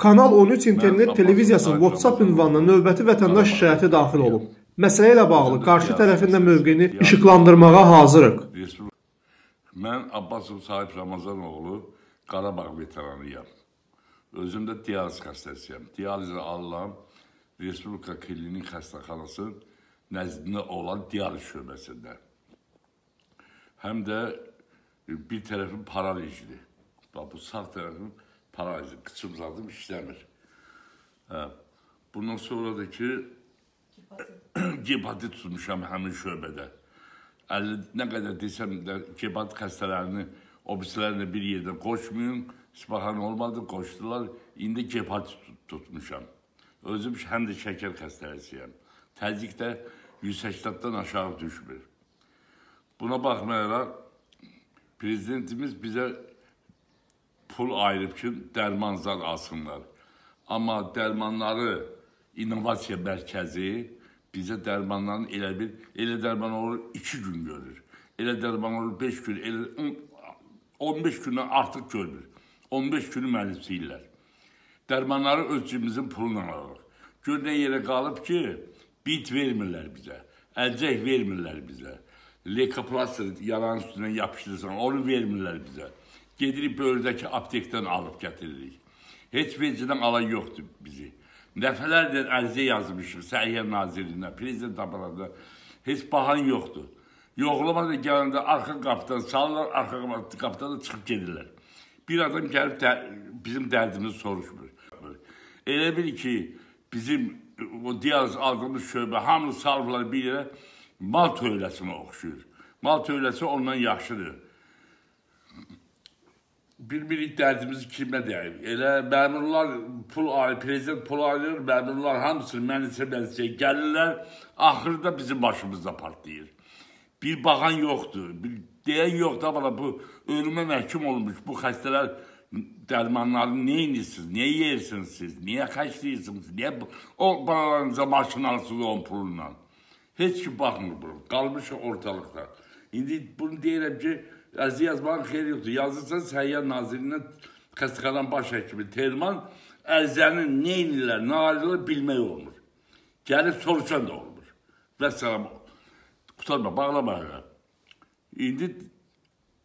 Kanal 13 internet televiziyasının WhatsApp ünvanına növbəti vətəndaş şikayəti daxil olub. Məsələ ilə bağlı qarşı tərəfin də mövqeyini işıqlandırmağa hazırıq. Mən Abbasov Sahib Ramazanoğlu Qarabağ veteranıyam. Özüm də dializ xəstəsiyəm. Dializə alınan Respublika Klinik Xəstəxanasının nəzdində olan dializ şöbəsində. Həm də bir tərəfim paralizdir. Bu sağ tərəfim paralizi, qıçım zadım işləmir. Hə. Bundan sonra da ki, gepatit tutmuşam həmin şöbədə. 50 nə qədər desəm də gepat xəstələrini o birisilərini bir yerdə qoşmayın. Sipahan olmadı, qoşdular. İndi gepat tutmuşam. Özüm həm də şəkər xəstəliyəm. Təzyiqdə 180-dan aşağı düşmür. Buna baxmayaraq prezidentimiz bizə pul ayırıb ki, dərman zad alsınlar. Amma dərmanları innovasiya mərkəzi bizə dərmanların elə bir, elə dərman olur 2 gün görür. Elə dərman olur 5 gün, elə 15 gündən artıq görmür. 15 günü mənimsəyirlər. Dərmanları öz cibimizin pulundan alırıq. Gör nə yerə qalıb ki, bit vermirlər bizə. Əlcək vermirlər bizə. Lekaplaster yaranın üstünə yapışdırırsan, onu vermirlər bizə. Gedirik böyürdəki aptekdən alıb gətiririk. Heç vecidən alan yoxdur bizi. Dəfələrlə ərizə yazmışıq Səhiyyə Nazirliyinə, Prezident aparatına. Heç bahan yoxdur. Yoxlama da gələndə arxa qapıdan salırlar, arxa qapıdan da çıxıb gedirlər. Bir adam gəlib də, bizim dərdimizi soruşmur. Elə bil ki, bizim o dializ aldığımız şöbə hamını salırlar bir yerə mal töyləsinə oxşuyur. Mal töyləsi ondan yaxşıdır bir-birik dərdimizi kimə deyək? Elə məmurlar pul ayır, prezident pul ayır, məmurlar hamısını mənisə mənisə gəlirlər, axırda bizim başımızda partlayır. Bir baxan yoxdur, bir deyən yoxdur, amma bu ölümə məhkum olmuş bu xəstələr dərmanları nə inirsiniz, niyə yeyirsiniz siz, niyə xərcləyirsiniz, niyə o balalarınıza maşın alırsınız onun pulundan. Heç kim baxmır bunu, qalmış ortalıqda. İndi bunu deyirəm ki, Əziz yazmağın xeyri yoxdur. Yazırsan Səyyar Nazirindən xəstəxanan baş həkimi Telman ərizəni nə inirlər, nə ayrılır bilmək olmur. Gəlib soruşan da olmur. Və salam. Qutarma, bağlama hələ. İndi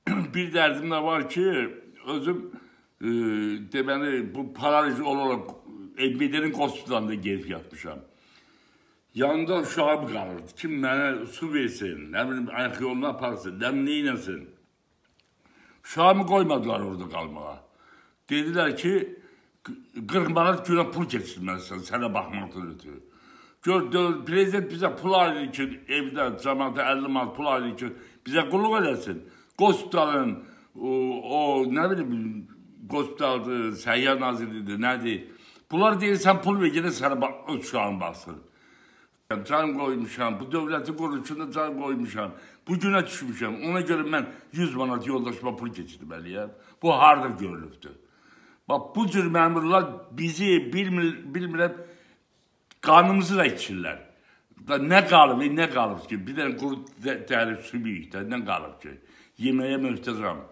bir dərdim də var ki, özüm e, deməli bu paraliz olaraq MBD-nin hospitalında gelib yatmışam. Yanında uşağım qalırdı. Kim mənə su versin, nə bilim ayaq yoluna aparsın, nə bilim neynəsin. Şamı qoymadılar orada qalmağa. Dedilər ki, 40 manat günə pul keçirməlisən sənə baxmaqdan ötürü. Gör, prezident bizə pul ayırır ki, evdə cəmaata 50 manat pul ayırır ki, bizə qulluq eləsin. Qospitalın, o, o nə bilim, qospitaldır, səyyar nazirlidir, nədir? Bunlar deyir, sən pul ver, gedə sənə öz uşağın baxsın. Can qoymuşam, bu dövləti qoruşunda can qoymuşam. Bu günə düşmüşəm. Ona görə mən 100 manat yoldaşıma pul keçirməliyəm. Bu harda görülübdür? Bax, bu cür məmurlar bizi bilmir, bilmirəm, qanımızı da içirlər. Da nə qalıb, nə qalıb ki? Bir dənə quru dərib sümük də, nə qalıb ki? Yeməyə möhtəcəm,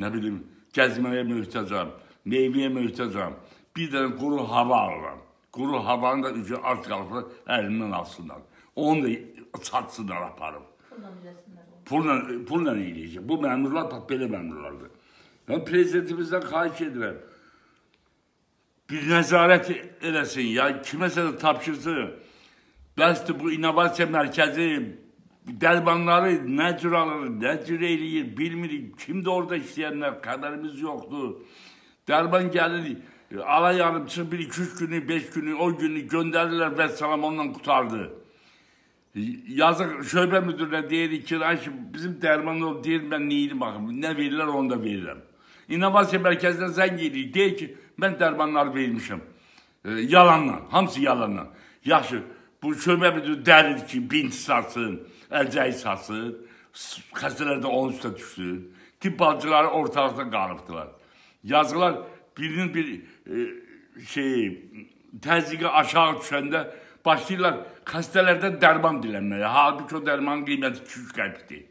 nə bilim, gəzməyə möhtəcəm, meyvəyə möhtəcəm. Bir dənə quru hava alıram. Quru havanın da üzü az qalırsa əlindən alsınlar. Onu da çatsınlar aparıb. Pulla, pulla eləyəcək. Bu məmurlar bax belə məmurlardır. Mən prezidentimizdən xahiş edirəm. Bir nəzarət eləsin ya kiməsə də tapşırsın. Bəsdir bu innovasiya mərkəzi dərmanları nə cür alır, nə cür eləyir bilmirik. Kimdə orada işləyənlər xəbərimiz yoxdur. Dərman gəlir Alay yardımcısı bir iki üç günü, beş günü, o günü gönderdiler ve salam ondan kurtardı. Yazık şöbe müdürüne deyir ki, bizim derman ol deyir ben neyini bakım, ne verirler onu da veririm. İnovasiya merkezine sen geliyor, deyir ki ben dermanlar vermişim. E, yalanla, hamısı yalanla. Yaxşı, bu şöbe müdürü dərir ki, bint satsın, əlcəyi satsın, xəstələr də onun üstə düşsün. Tibb bacıları ortalıqda qalıbdılar. Yazılar birinin bir e, şey təzyiqi aşağı düşəndə başlayırlar xəstələrdən dərman dilənməyə. Halbuki o dərmanın qiyməti 200 qəpikdir.